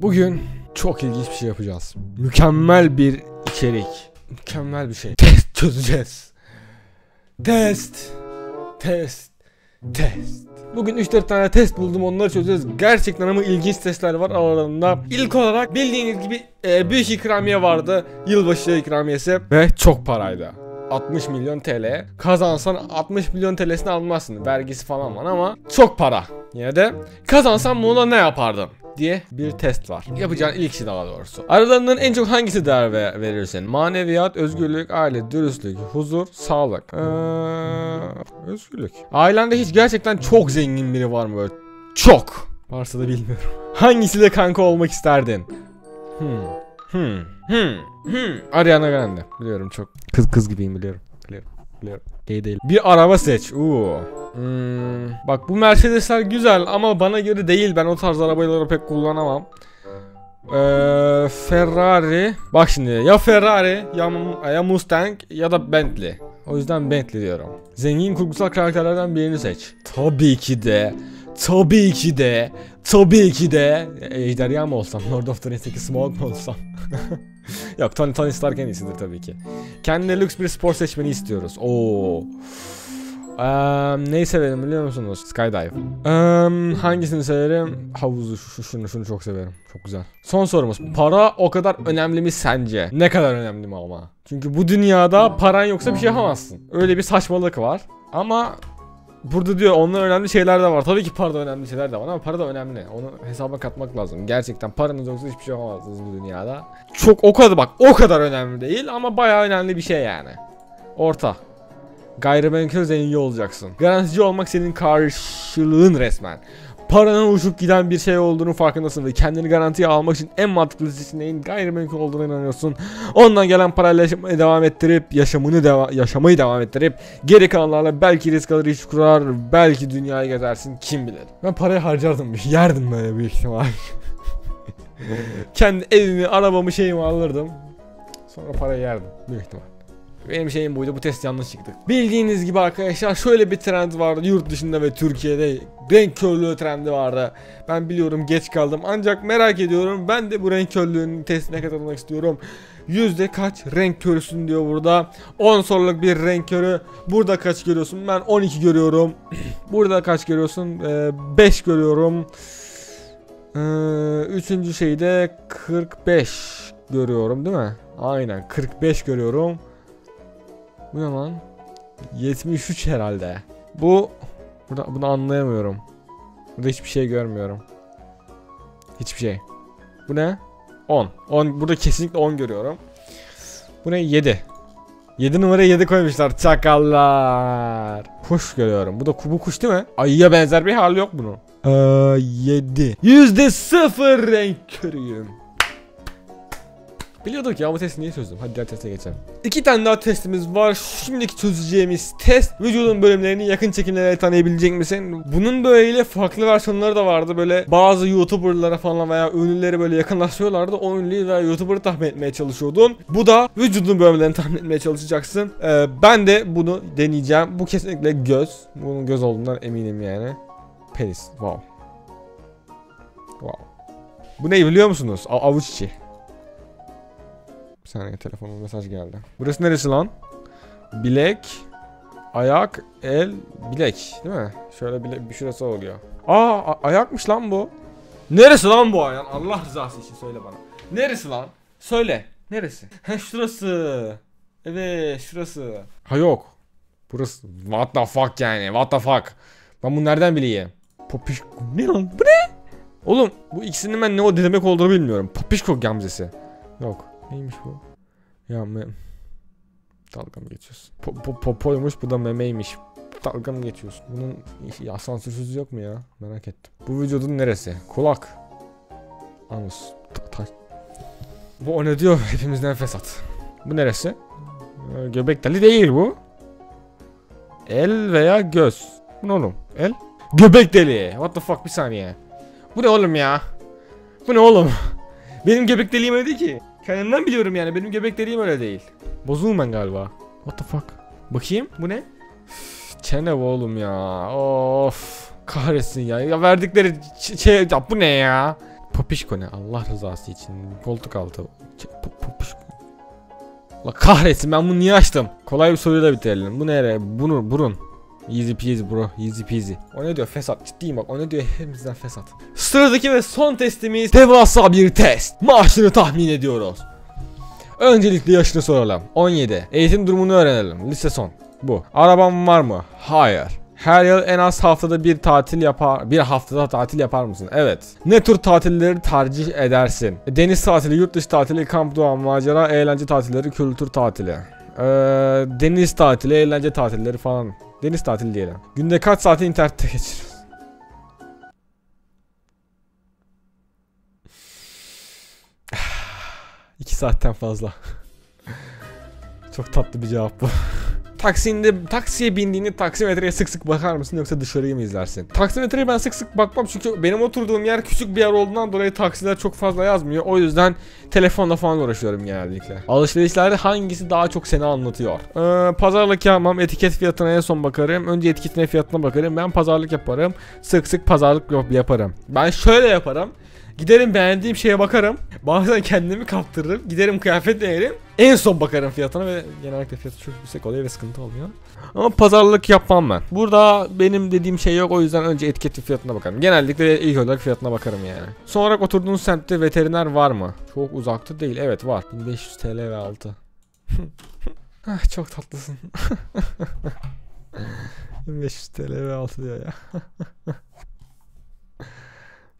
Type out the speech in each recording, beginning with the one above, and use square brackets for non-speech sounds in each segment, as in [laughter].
Bugün çok ilginç bir şey yapacağız. Mükemmel bir içerik. Mükemmel bir şey. [laughs] Test çözeceğiz. Test. Test. Test. Bugün 3-4 tane test buldum onları çözeceğiz. Gerçekten ama ilginç testler var aralarında. İlk olarak bildiğiniz gibi e, büyük ikramiye vardı. Yılbaşı ikramiyesi. Ve çok paraydı. 60 milyon TL. Kazansan 60 milyon TL'sini almazsın. Vergisi falan var ama çok para. Yine de kazansan bunu ne yapardın? Diye bir test var. Yapacağın ilk şey daha doğrusu. Aralarından en çok hangisi değer ve- verirsin? Maneviyat, özgürlük, aile, dürüstlük, huzur, sağlık. Ee, özgürlük. Ailende hiç gerçekten çok zengin biri var mı böyle? Çok. Varsa da bilmiyorum. [laughs] Hangisiyle kanka olmak isterdin? Hmm. Hmm. Hmm. Hmm. Ariana Grande. Biliyorum çok. Kız kız gibiyim biliyorum. Biliyorum. Biliyorum. Gay değil. Bir araba seç. Uuu. Hmm. Bak bu Mercedesler güzel ama bana göre değil. Ben o tarz arabaları pek kullanamam. Ee, Ferrari. Bak şimdi ya Ferrari ya, ya Mustang ya da Bentley. O yüzden Bentley diyorum. Zengin kurgusal karakterlerden birini seç. Tabii ki de. Tabii ki de. Tabii ki de. Ejderha mı olsam? [laughs] Lord of the Rings'teki Smaug mu olsam? [laughs] Yok Tony, Tony Stark en iyisidir tabii ki. Kendine lüks bir spor seçmeni istiyoruz. Oo. Eee neyi severim biliyor musunuz? Skydive. Eee hangisini severim? Havuzu şu, şu- şunu şunu çok severim. Çok güzel. Son sorumuz. Para o kadar önemli mi sence? Ne kadar önemli mi ama? Çünkü bu dünyada paran yoksa bir şey yapamazsın. Öyle bir saçmalık var. Ama burada diyor onlar önemli şeyler de var. Tabii ki para da önemli şeyler de var ama para da önemli. Onu hesaba katmak lazım. Gerçekten paranız yoksa hiçbir şey yapamazsınız bu dünyada. Çok o kadar bak o kadar önemli değil ama bayağı önemli bir şey yani. Orta. Gayrimenkul zengin olacaksın. Garantici olmak senin karşılığın resmen. Paranın uçup giden bir şey olduğunu farkındasın ve kendini garantiye almak için en mantıklı seçeneğin gayrimenkul olduğuna inanıyorsun. Ondan gelen parayla yaşamayı devam ettirip yaşamını deva yaşamayı devam ettirip geri kalanlarla belki risk alır iş kurar belki dünyayı gezersin kim bilir. Ben parayı harcardım [laughs] yerdim böyle büyük ihtimal. [laughs] Kendi evimi arabamı şeyimi alırdım. Sonra parayı yerdim büyük ihtimal. Benim şeyim buydu bu test yanlış çıktı. Bildiğiniz gibi arkadaşlar şöyle bir trend vardı yurt dışında ve Türkiye'de renk körlüğü trendi vardı. Ben biliyorum geç kaldım ancak merak ediyorum ben de bu renk körlüğünün testine katılmak istiyorum. Yüzde kaç renk körüsün diyor burada. 10 soruluk bir renk körü. Burada kaç görüyorsun? Ben 12 görüyorum. [clears throat] burada kaç görüyorsun? 5 görüyorum. Ee, üçüncü şeyde 45 görüyorum değil mi? Aynen 45 görüyorum. Bu ne lan? 73 herhalde. Bu burada bunu anlayamıyorum. Burada hiçbir şey görmüyorum. Hiçbir şey. Bu ne? 10. 10 burada kesinlikle 10 görüyorum. Bu ne? 7. 7 numaraya 7 koymuşlar çakallar. Kuş görüyorum. Bu da bu kuş değil mi? Ayıya benzer bir hal yok bunun. Ee, 7. Yüzde sıfır renk körüyüm. Biliyorduk ya bu testi niye çözdüm? Hadi diğer teste geçelim. İki tane daha testimiz var. Şimdiki çözeceğimiz test vücudun bölümlerini yakın çekimlerle tanıyabilecek misin? Bunun böyle farklı versiyonları da vardı. Böyle bazı YouTuber'lara falan veya ünlüleri böyle yakınlaşıyorlardı. O ünlüyü veya YouTuber'ı tahmin etmeye çalışıyordun. Bu da vücudun bölümlerini tahmin etmeye çalışacaksın. Ee, ben de bunu deneyeceğim. Bu kesinlikle göz. Bunun göz olduğundan eminim yani. Penis. Wow. Wow. Bu ne biliyor musunuz? A- avuç içi. Saniye telefonuma mesaj geldi. Burası neresi lan? Bilek, ayak, el, bilek değil mi? Şöyle bile bir şurası oluyor. Aa ayakmış lan bu. Neresi lan bu ayak? Allah rızası için söyle bana. Neresi lan? Söyle. Neresi? He şurası. Evet şurası. Ha yok. Burası. What the fuck yani? What the fuck? Ben bunu nereden bileyim? Popiş... Ne lan? Bu ne? Oğlum bu ikisinin ben ne o demek olduğunu bilmiyorum. Popişko gamzesi. Yok. Neymiş bu? Ya me... Dalga mı geçiyorsun? Po po popoymuş bu da memeymiş. Dalga mı geçiyorsun? Bunun asansörsüz yok mu ya? Merak ettim. Bu vücudun neresi? Kulak. Anus. Ta- ta- Bu o ne diyor? [laughs] Hepimizden fesat. Bu neresi? Ee, göbek deli değil bu. El veya göz. Bu ne oğlum? El? Göbek deliği. What the fuck bir saniye. Bu ne oğlum ya? Bu ne oğlum? [laughs] Benim göbek deliğim öyle ki. Kendimden biliyorum yani benim göbek deliğim öyle değil. Bozuğum ben galiba. What the fuck? Bakayım bu ne? Üf, Çene oğlum ya. Of. Kahretsin ya. Ya verdikleri şey ya bu ne ya? Popişko ne Allah rızası için koltuk altı. Ç- po- Popişko. La kahretsin ben bunu niye açtım? Kolay bir soruyla bitirelim. Bu nere? Bunu burun. Easy peasy bro. Easy peasy. O ne diyor? Fesat. Ciddiyim bak. O ne diyor? Hepimizden fesat. Sıradaki ve son testimiz devasa bir test. Maaşını tahmin ediyoruz. Öncelikle yaşını soralım. 17. Eğitim durumunu öğrenelim. Lise son. Bu. Araban var mı? Hayır. Her yıl en az haftada bir tatil yapar, bir haftada tatil yapar mısın? Evet. Ne tür tatilleri tercih edersin? Deniz tatili, yurt dışı tatili, kamp, doğa, macera, eğlence tatilleri, kültür tatili. Ee, deniz tatili, eğlence tatilleri falan. Deniz tatili diyelim. Günde kaç saati internette geçiriyorsun? [sighs] İki saatten fazla. [laughs] Çok tatlı bir cevap bu. Taksinde taksiye bindiğinde taksimetreye sık sık bakar mısın yoksa dışarıyı mı izlersin? Taksimetreye ben sık sık bakmam çünkü benim oturduğum yer küçük bir yer olduğundan dolayı taksiler çok fazla yazmıyor. O yüzden telefonla falan uğraşıyorum genellikle. Alışverişlerde hangisi daha çok seni anlatıyor? Ee, pazarlık yapmam, etiket fiyatına en son bakarım. Önce etiketine fiyatına bakarım. Ben pazarlık yaparım. Sık sık pazarlık yap- yaparım. Ben şöyle yaparım. Giderim beğendiğim şeye bakarım. Bazen kendimi kaptırırım. Giderim kıyafet beğenirim. En son bakarım fiyatına ve genellikle fiyatı çok yüksek oluyor ve sıkıntı oluyor. Ama pazarlık yapmam ben. Burada benim dediğim şey yok o yüzden önce etiketi fiyatına bakarım. Genellikle ilk olarak fiyatına bakarım yani. Son olarak oturduğunuz semtte veteriner var mı? Çok uzakta değil. Evet var. 1500 TL ve altı. [laughs] ah, çok tatlısın. [laughs] 1500 TL ve altı diyor ya. [laughs]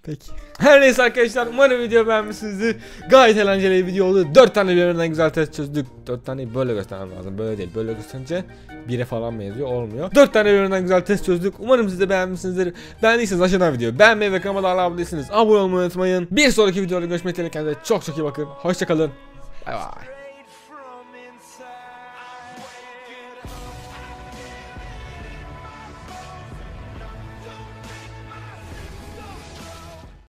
Peki. Her neyse arkadaşlar umarım video beğenmişsinizdir. Gayet eğlenceli bir video oldu. 4 tane birbirinden güzel test çözdük. 4 tane böyle göstermem lazım. Böyle değil. Böyle gösterince 1'e falan benziyor. Olmuyor. 4 tane birbirinden güzel test çözdük. Umarım siz de beğenmişsinizdir. Beğendiyseniz aşağıdan videoyu beğenmeyi ve kanalıma hala abone değilseniz abone olmayı unutmayın. Bir sonraki videoda görüşmek dileğiyle kendinize çok çok iyi bakın. Hoşçakalın. Bay bay.